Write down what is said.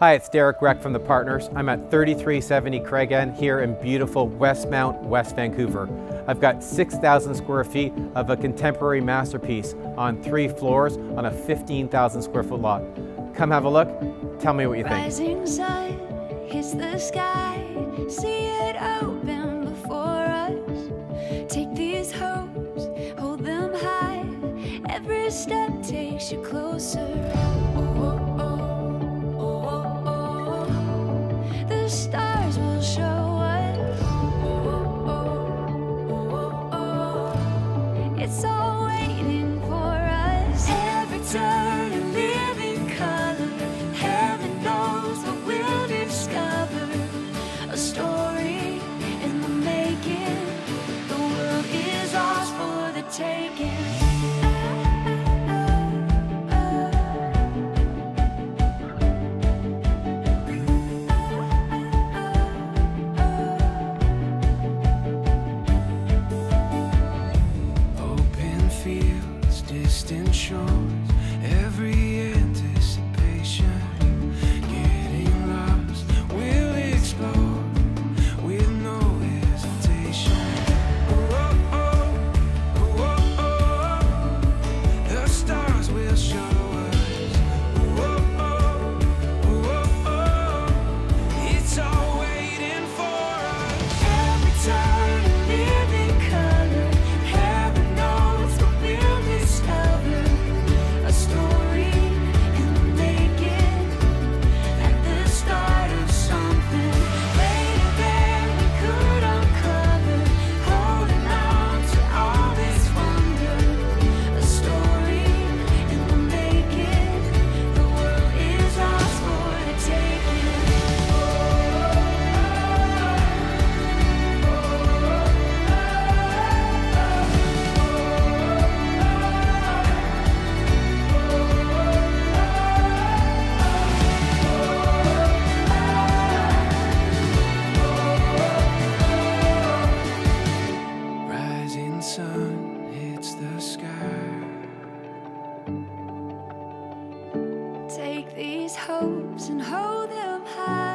Hi, it's Derek Grech from The Partners. I'm at 3370 Craigend here in beautiful Westmount, West Vancouver. I've got 6,000 square feet of a contemporary masterpiece on three floors on a 15,000 square foot lot. Come have a look, tell me what you think. Rising sun hits the sky, see it open before us. Take these hopes, hold them high, every step takes you closer. So. Take these hopes and hold them high.